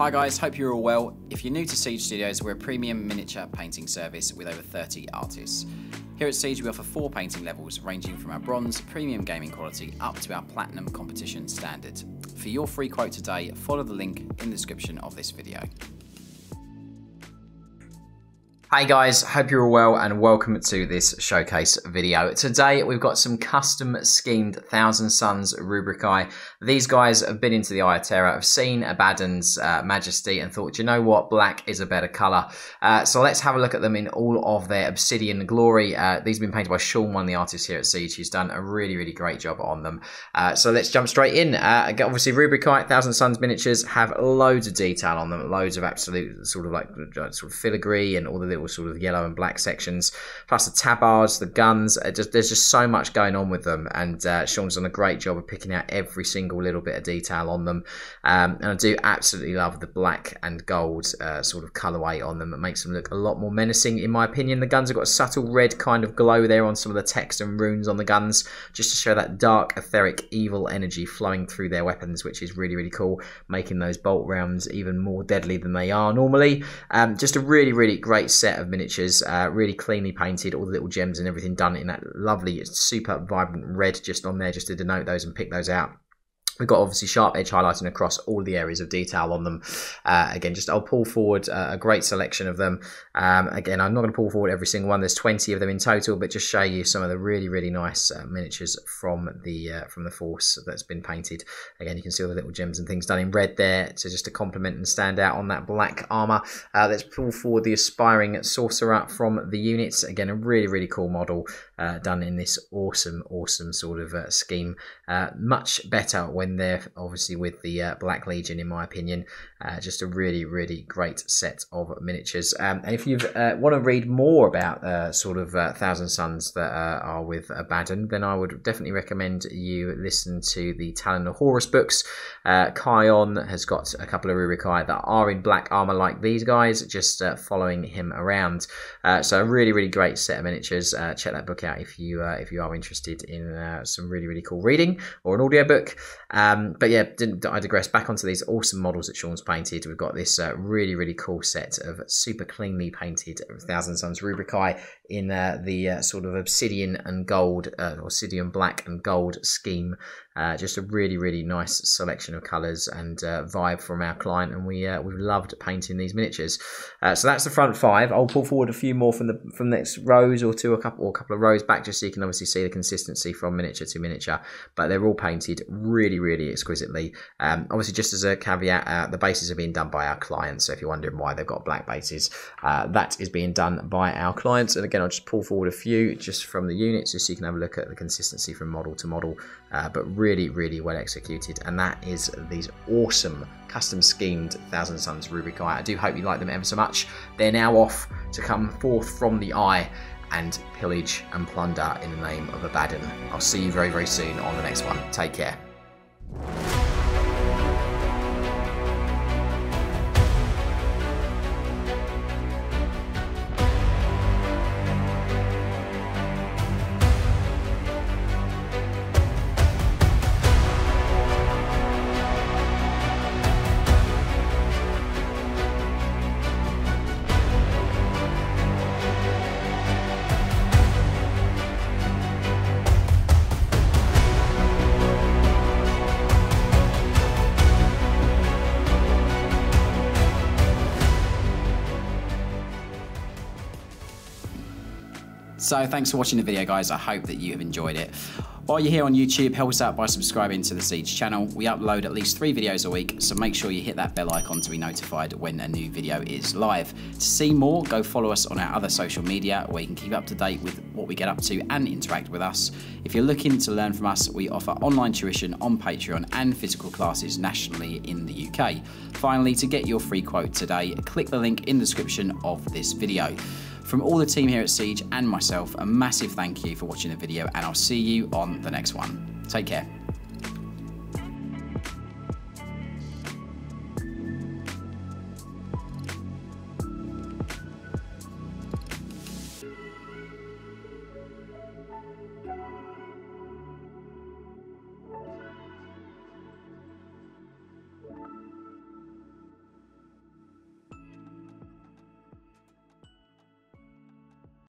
Hi guys, hope you're all well. If you're new to Siege Studios, we're a premium miniature painting service with over 30 artists. Here at Siege, we offer four painting levels, ranging from our bronze, premium gaming quality, up to our platinum competition standard. For your free quote today, follow the link in the description of this video. Hey guys, hope you're all well and welcome to this showcase video. Today we've got some custom schemed Thousand Sons Rubricae. These guys have been into the Eye of Terror, have seen Abaddon's uh, Majesty and thought, you know what, black is a better colour. Uh, so let's have a look at them in all of their obsidian glory. Uh, these have been painted by Sean, one of the artists here at Siege, who's done a really, really great job on them. Uh, so let's jump straight in. Uh, obviously Rubricae, Thousand Sons miniatures have loads of detail on them, loads of absolute sort of like sort of filigree and all the little little sort of yellow and black sections, plus the tabards, the guns. Just, there's just so much going on with them, and uh, Sean's done a great job of picking out every single little bit of detail on them. Um, and I do absolutely love the black and gold uh, sort of colorway on them. It makes them look a lot more menacing, in my opinion. The guns have got a subtle red kind of glow there on some of the text and runes on the guns, just to show that dark, etheric, evil energy flowing through their weapons, which is really, really cool, making those bolt rounds even more deadly than they are normally. Um, just a really, really great set set of miniatures, uh, really cleanly painted, all the little gems and everything done in that lovely, super vibrant red just on there, just to denote those and pick those out. We've got obviously sharp edge highlighting across all the areas of detail on them. Uh, again, just I'll pull forward uh, a great selection of them. Um, again, I'm not going to pull forward every single one. There's 20 of them in total, but just show you some of the really, really nice uh, miniatures from the uh, from the force that's been painted. Again, you can see all the little gems and things done in red there to just to complement and stand out on that black armor. Uh, let's pull forward the aspiring sorcerer from the units. Again, a really, really cool model uh, done in this awesome, awesome sort of scheme. much better when there, obviously with the uh, Black Legion, in my opinion. Uh, just a really, really great set of miniatures. Um, and if you uh, want to read more about uh, sort of uh, Thousand Sons that uh, are with Abaddon, then I would definitely recommend you listen to the Talon of Horus books. Uh, Khayon has got a couple of Rubricae that are in black armor like these guys, just following him around. so a really, really great set of miniatures. check that book out if you if you are interested in some really, really cool reading or an audiobook. Um, but yeah, didn't I digress? Back onto these awesome models that Sean's painted. We've got this uh, really, really cool set of super cleanly painted Thousand Sons Rubricae in uh, the uh, sort of obsidian and gold, uh, obsidian black and gold scheme. Uh, just a really, really nice selection of colours and uh, vibe from our client, and we we've loved painting these miniatures. So that's the front five. I'll pull forward a few more from the from the next rows or two, a couple or a couple of rows back, just so you can obviously see the consistency from miniature to miniature. But they're all painted really, really exquisitely. Um, obviously, just as a caveat, the bases are being done by our clients. So if you're wondering why they've got black bases, that is being done by our clients. And again I'll just pull forward a few just from the units just so you can have a look at the consistency from model to model, uh, but really, really well executed. And that is these awesome custom schemed Thousand Suns Sons Rubricae. I do hope you like them ever so much. They're now off to come forth from the eye and pillage and plunder in the name of Abaddon. I'll see you very, very soon on the next one. Take care. So thanks for watching the video, guys. I hope that you have enjoyed it. While you're here on YouTube, help us out by subscribing to the Siege channel. We upload at least three videos a week, so make sure you hit that bell icon to be notified when a new video is live. To see more, go follow us on our other social media where you can keep up to date with what we get up to and interact with us. If you're looking to learn from us, we offer online tuition on Patreon and physical classes nationally in the UK. Finally, to get your free quote today, click the link in the description of this video. From all the team here at Siege and myself, a massive thank you for watching the video and I'll see you on the next one. Take care.